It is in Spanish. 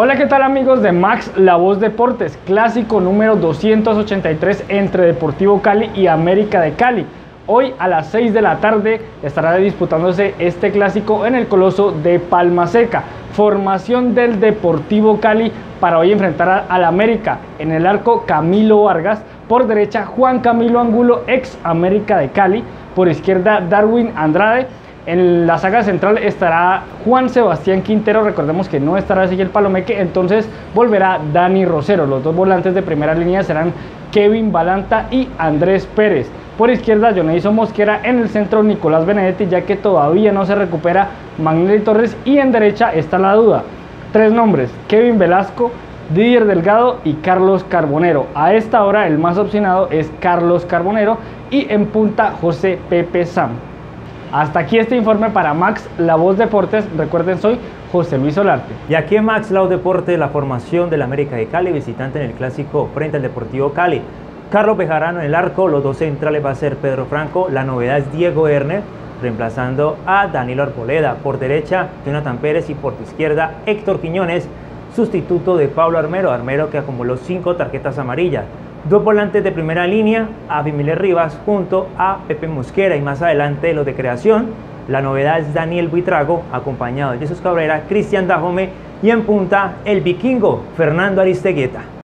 Hola, ¿qué tal amigos de Max La Voz Deportes? Clásico número 283 entre Deportivo Cali y América de Cali. Hoy a las 6 de la tarde estará disputándose este clásico en el Coloso de Palma Seca. Formación del Deportivo Cali para hoy enfrentar al América. En el arco Camilo Vargas, por derecha Juan Camilo Angulo, ex América de Cali. Por izquierda Darwin Andrade en la saga central estará Juan Sebastián Quintero, recordemos que no estará el Palomeque, entonces volverá Dani Rosero. Los dos volantes de primera línea serán Kevin Balanta y Andrés Pérez. Por izquierda, Joneiso Mosquera, en el centro Nicolás Benedetti, ya que todavía no se recupera Magnelli Torres, y en derecha está la duda. Tres nombres, Kevin Velasco, Didier Delgado y Carlos Carbonero. A esta hora el más opcionado es Carlos Carbonero y en punta José Pepe Sam. Hasta aquí este informe para Max La Voz Deportes. Recuerden, soy José Luis Solarte. Y aquí en Max La Voz Deportes, la formación del América de Cali, visitante en el clásico frente al Deportivo Cali. Carlos Bejarano en el arco, los dos centrales va a ser Pedro Franco, la novedad es Diego Erner, reemplazando a Danilo Arboleda. Por derecha, Jonathan Pérez y por izquierda, Héctor Quiñones, sustituto de Pablo Armero, Armero que acumuló cinco tarjetas amarillas. Dos volantes de primera línea, Abimile Rivas junto a Pepe Mosquera y más adelante los de creación. La novedad es Daniel Buitrago, acompañado de Jesús Cabrera, Cristian Dajome y en punta el vikingo Fernando Aristegueta.